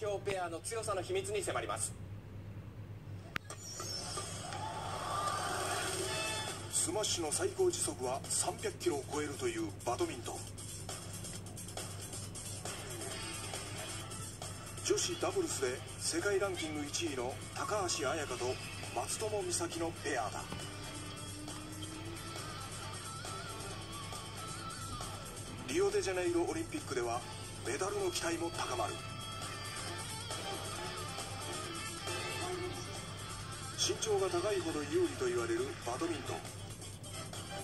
今日ペアの強さの秘密に迫ります。スマッシュの最高時速は300キロを超えるというバドミントン。女子ダブルスで世界ランキング1位の高橋礼華と松友美咲のペアだ。リオデジャネイロオリンピックではメダルの期待も高まる。身長が高いほど有利と言われるバドミントン。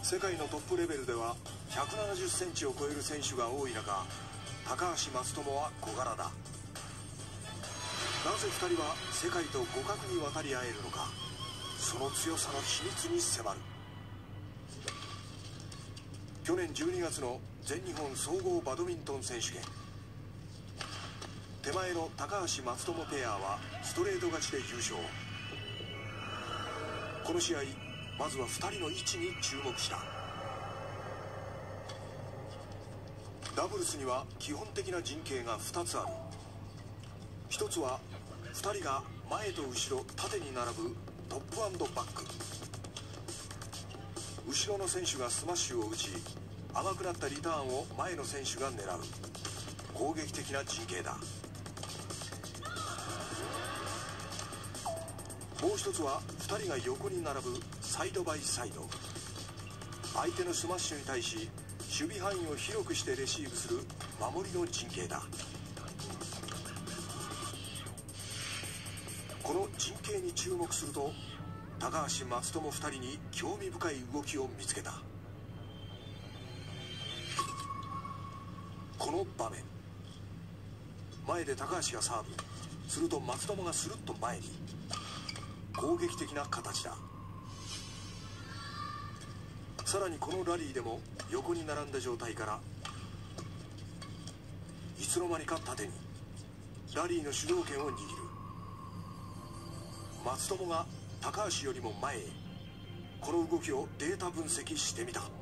世界のトップレベルでは1 7 0センチを超える選手が多い中高橋松友は小柄だ。なぜ2人は世界と互角に渡り合えるのかその強さの秘密に迫る。去年12月の全日本総合バドミントン選手権。手前の高橋松友ペアはストレート勝ちで優勝。この試合まずは2人の位置に注目した。ダブルスには基本的な陣形が2つある。1つは2人が前と後ろ縦に並ぶトップバック。後ろの選手がスマッシュを打ち甘くなったリターンを前の選手が狙う。攻撃的な陣形だ。もう一つは2人が横に並ぶサイドバイサイド。相手のスマッシュに対し守備範囲を広くしてレシーブする守りの陣形だ。この陣形に注目すると高橋松友2人に興味深い動きを見つけた。この場面。前で高橋がサーブ。すると松友がスルッと前に。攻撃的な形だ。さらにこのラリーでも横に並んだ状態からいつの間にか縦にラリーの主導権を握る。松友が高橋よりも前へこの動きをデータ分析してみた。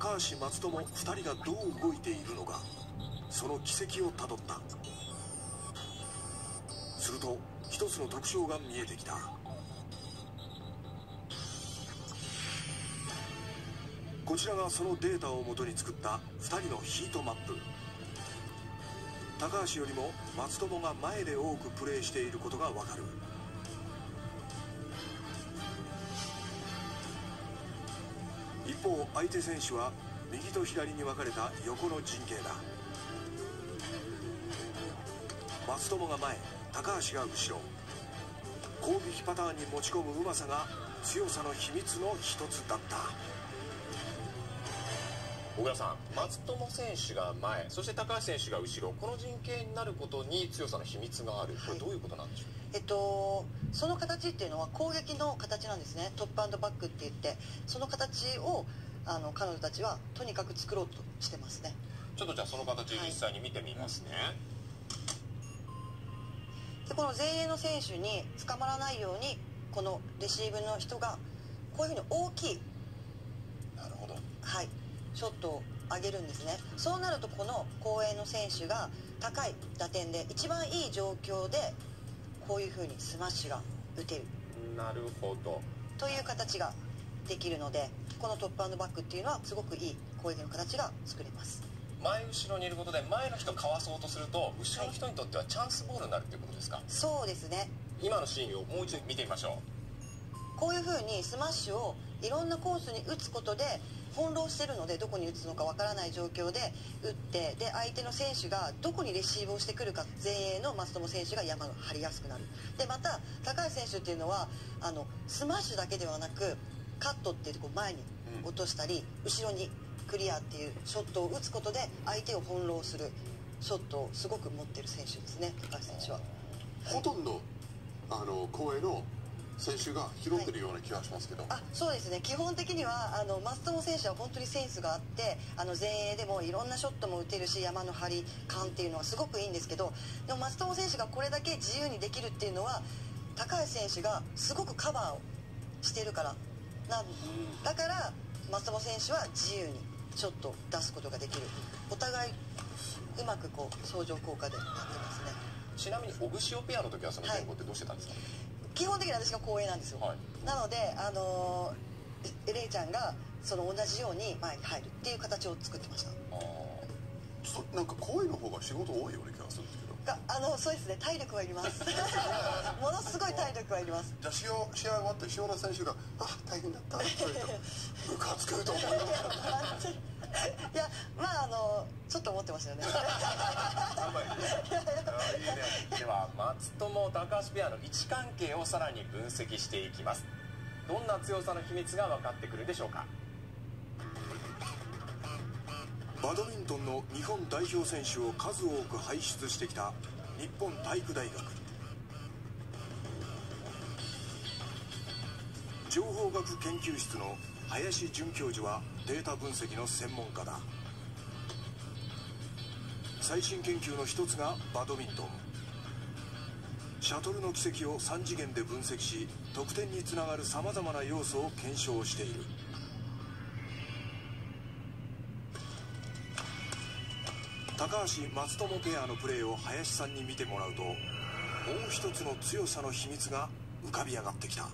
高橋松友2人がどう動いているのかその軌跡をたどった。すると一つの特徴が見えてきた。こちらがそのデータをもとに作った2人のヒートマップ。高橋よりも松友が前で多くプレーしていることがわかる。方相手選手は右と左に分かれた横の陣形だ。松友が前高橋が後ろ。攻撃パターンに持ち込むうまさが強さの秘密の一つだった。小倉さん松友選手が前そして高橋選手が後ろこの陣形になることに強さの秘密がある。これどういうことなんでしょう、えっと、その形っていうのは攻撃の形なんですね。トップバックって言ってその形をあの彼女たちはとにかく作ろうとしてますね。ちょっとじゃあその形実際に見てみますね、はい、でこの前衛の選手に捕まらないようにこのレシーブの人がこういうふうに大きい。なるほど。はいショットを上げるんですね。そうなるとこの後衛の選手が高い打点で一番いい状況でこういうふうにスマッシュが打てる。なるほど。という形ができるのでこのトップバックっていうのはすごくいい攻撃の形が作れます。前後ろにいることで前の人かわそうとすると後ろの人にとってはチャンスボールになるっていうことですか？そうですね。今のシーンをもう一度見てみましょう。こういうふうにスマッシュをいろんなコースに打つことで翻弄してるのでどこに打つのかわからない状況で打ってで相手の選手がどこにレシーブをしてくるか前衛の松友選手が山を張りやすくなる。でまた高橋選手っていうのはあのスマッシュだけではなくカットっていうこう前に落としたり、後ろにクリアっていうショットを打つことで相手を翻弄するショットをすごく持ってる選手ですね高橋選手は。ほとんどあの後衛の選手が拾ってるような気がしますけど、はい、あそうですね。基本的にはあの松友選手は本当にセンスがあってあの前衛でもいろんなショットも打てるし山の張り感っていうのはすごくいいんですけどでも松友選手がこれだけ自由にできるっていうのは高橋選手がすごくカバーをしてるからなだから松友選手は自由にちょっと出すことができる。お互いうまくこう相乗効果でやってますね。ちなみにオグシオペアの時はその前後ってどうしてたんですか、基本的に私が後衛なんですよ、はい。なのであのー、レイちゃんがその同じように前に入るっていう形を作ってました。あそなんか声の方が仕事多いような気がするんですけど。があのそうですね体力はいります。ものすごい体力はいります。じゃあ試合試合終わって塩田選手が「あ大変だった」って言われてムカつくと思いまちょっと思ってましたよね。ーでは松友高橋ペアの位置関係をさらに分析していきます。どんな強さの秘密が分かってくるでしょうか？バドミントンの日本代表選手を数多く輩出してきた日本体育大学。情報学研究室の林准教授はデータ分析の専門家だ最新研究の一つがバドミントン。シャトルの軌跡を3次元で分析し得点につながるさまざまな要素を検証している。高橋松友ペアのプレーを林さんに見てもらうともう一つの強さの秘密が浮かび上がってきた。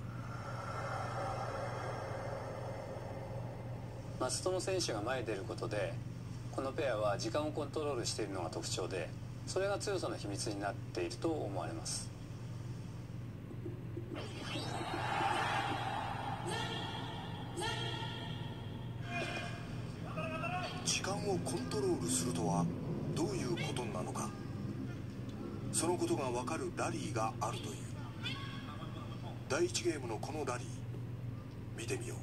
松友選手が前に出ることでこのペアは時間をコントロールしているのが特徴でそれが強さの秘密になっていると思われます。時間をコントロールするとはどういうことなのか。そのことが分かるラリーがあるという。第1ゲームのこのラリー見てみよう。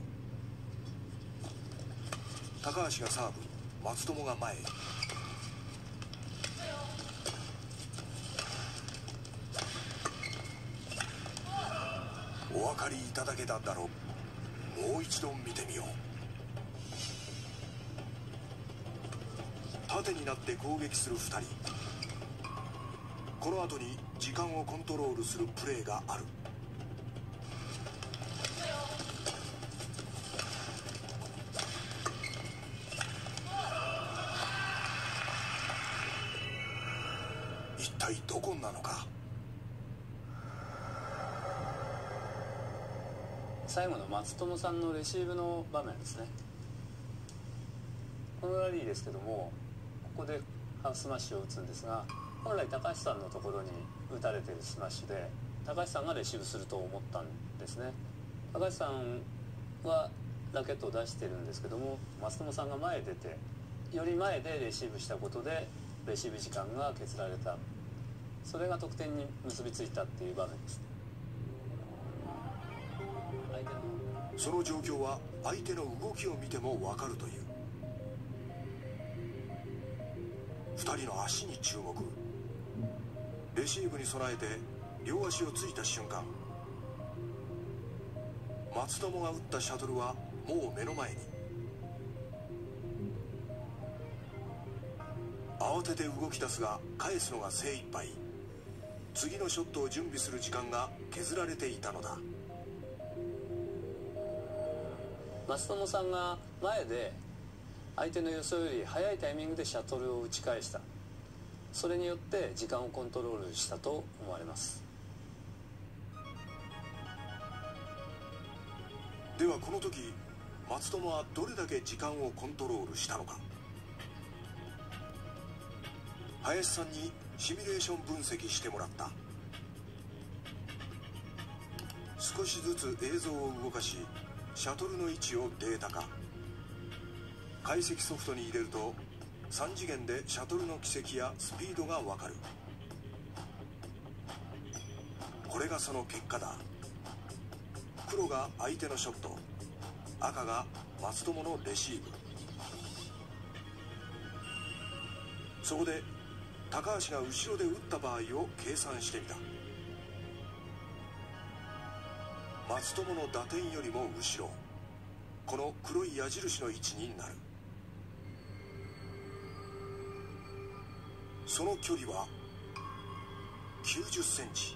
高橋がサーブ。松友が前へ。お分かりいただけただろう。もう一度見てみよう。縦になって攻撃する2人。この後に時間をコントロールするプレーがある。最後の松友さんのレシーブの場面ですね。このラリーですけどもここでハーフスマッシュを打つんですが本来高橋さんのところに打たれてるスマッシュで高橋さんがレシーブすると思ったんですね。高橋さんはラケットを出してるんですけども松友さんが前へ出てより前でレシーブしたことでレシーブ時間が削られた。それが得点に結びついたっていう場面です。相手のその状況は相手の動きを見ても分かるという。2人の足に注目。レシーブに備えて両足をついた瞬間。松友が打ったシャトルはもう目の前に。慌てて動き出すが返すのが精一杯。次のショットを準備する時間が削られていたのだ。松友さんが前で相手の予想より早いタイミングでシャトルを打ち返した。それによって時間をコントロールしたと思われます。ではこの時松友はどれだけ時間をコントロールしたのか。林さんにシミュレーション分析してもらった。少しずつ映像を動かしシャトルの位置をデータ化。解析ソフトに入れると3次元でシャトルの軌跡やスピードがわかる。これがその結果だ。黒が相手のショット。赤が松友のレシーブ。そこで高橋が後ろで打った場合を計算してみた。松友の打点よりも後ろ。この黒い矢印の位置になる。その距離は90センチ。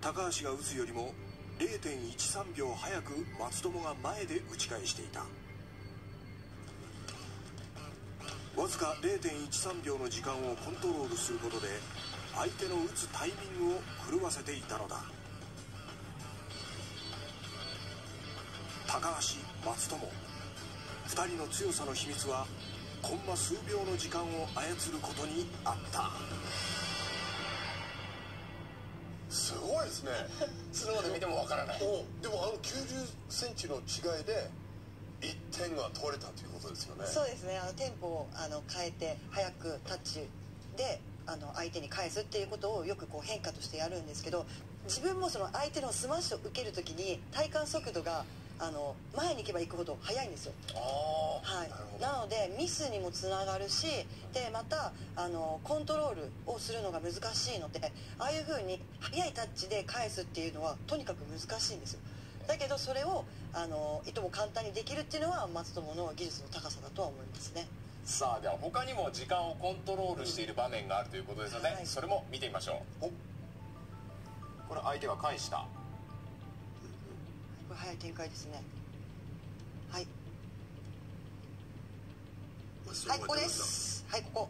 高橋が打つよりも0.13秒早く松友が前で打ち返していた。わずか0.13秒の時間をコントロールすることで相手の打つタイミングを狂わせていたのだ。高橋松友。2人の強さの秘密はコンマ数秒の時間を操ることにあった。すごいですね。スローで見てもわからない。おでもあの9 0ンチの違いで1点が取れたということですよね。そうですね。あのテンポをあの変えて早くタッチであの相手に返すっていうことをよくこう変化としてやるんですけど自分もその相手のスマッシュを受ける時に体感速度があの前に行けば行くほど速いんですよ。あはい。なのでミスにもつながるしでまたあのコントロールをするのが難しいのでああいう風に速いタッチで返すっていうのはとにかく難しいんですよ。だけどそれをあのいとも簡単にできるっていうのは松友の技術の高さだとは思いますね。さあでは他にも時間をコントロールしている場面があるということですので、はい。それも見てみましょう。おこれ相手が返したこれ早い展開ですね。はい。はいここです。はいここ。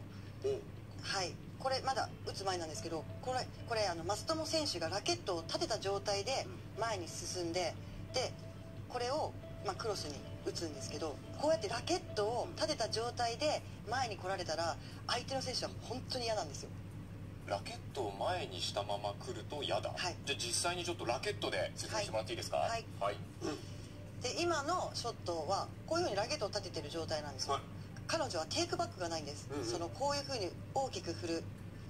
はい。これまだ打つ前なんですけどこれこれあの松友選手がラケットを立てた状態で前に進んででこれを、まあ、クロスに打つんですけどこうやってラケットを立てた状態で前に来られたら相手の選手は本当に嫌なんですよラケットを前にしたまま来ると嫌だ、はい。じゃあ実際にちょっとラケットで説明してもらっていいですか？はい。はい、で今のショットはこういうふうにラケットを立ててる状態なんです。よ、はい。彼女はテイクバックがないんです、うんうん。そのこういうふうに大きく振る。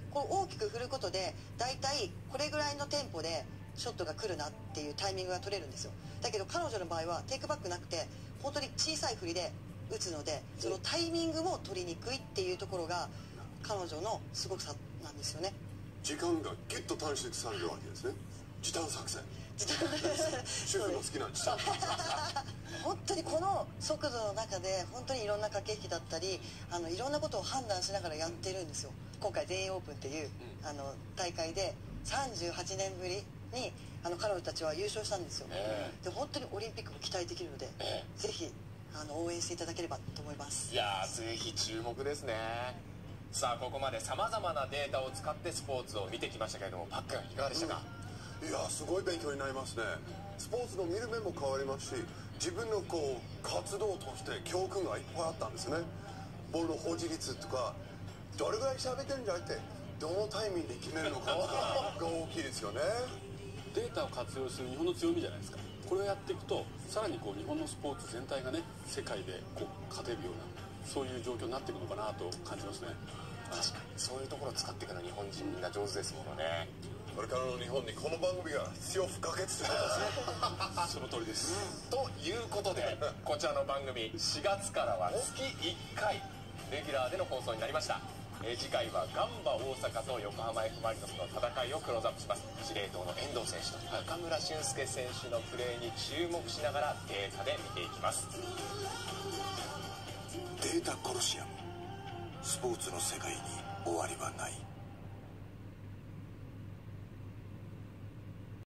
こう大きく振ることで大体これぐらいのテンポでショットが来るなっていうタイミングが取れるんですよ。だけど彼女の場合はテイクバックなくて本当に小さい振りで打つのでそのタイミングも取りにくいっていうところが彼女のすごくさなんですよね。時間がギュッと短縮されるわけですね。時短作戦。主婦の好きな時短。作戦本当にこの速度の中で本当にいろんな駆け引きだったりあのいろんなことを判断しながらやってるんですよ。今回全英オープンっていう、あの大会で38年ぶりにあの彼女たちは優勝したんですよ、えで本当にオリンピックも期待できるので、え。ぜひあの応援していただければと思います。いやーぜひ注目ですねさあここまでさまざまなデータを使ってスポーツを見てきましたけれどもパックンいかがでしたか、いやすごい勉強になりますね。スポーツの見る目も変わりますし自分のこう活動として教訓がいっぱいあったんですね。ボールの保持率とかどれぐらい喋ってるんじゃなくてどのタイミングで決めるのか が大きいですよね。データを活用する日本の強みじゃないですか。これをやっていくとさらにこう日本のスポーツ全体がね世界でこう勝てるようなそういう状況になっていくのかなと感じますね。確かに。そういうところを使っていくの日本人みんな上手ですものね。これからの日本にこの番組が必要不可欠ということですね。その通りです。ということでこちらの番組4月からは月1回レギュラーでの放送になりました。えー次回はガンバ大阪と横浜 F・ マリノスの戦いをクローズアップします。司令塔の遠藤選手と中村俊輔選手のプレーに注目しながらデータで見ていきますデータコロシアムスポーツの世界に終わりはない。